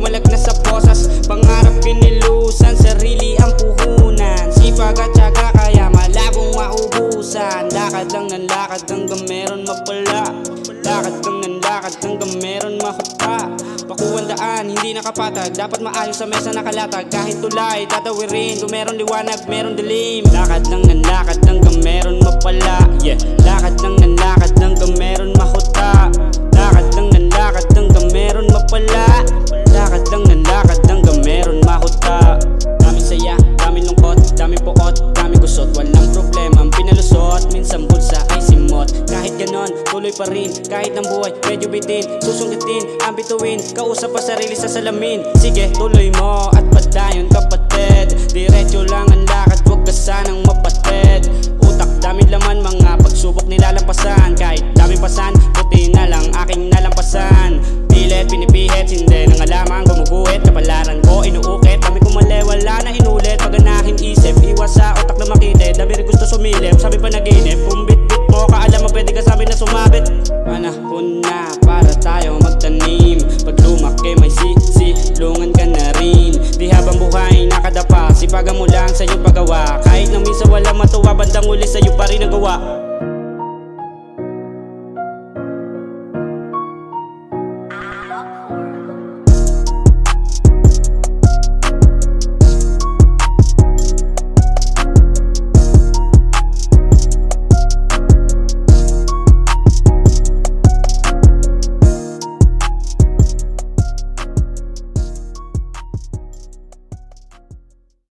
Bumalik na sa posas Pangarap pinilusan Sarili ang puhunan. Sipag at syaga kaya malabong maubusan. Lakad lang ng lakad hanggang meron mapala Lakad lang ng lakad hanggang meron mahupa. Pakuan daan, hindi nakapatag Dapat maayos sa mesa nakalatag Kahit tulay, tatawirin. Kung meron liwanag, meron dilim. Lakad lang ng lakad hanggang meron mapala Yeah, lakad tuloy pa rin Kahit ng buhay medyo bitin. Susungkitin ang bituin Kausap pa sarili sa salamin. Sige tuloy mo at padayon to panahon na para tayo magtanim. Pag lumaki may sisilungan ka na rin. Di habang buhay nakadapa. Sipagan mo lang sa'yo pagawa Kahit nang minsan wala matuwa Bandang uli sa'yo pa rin nagawa.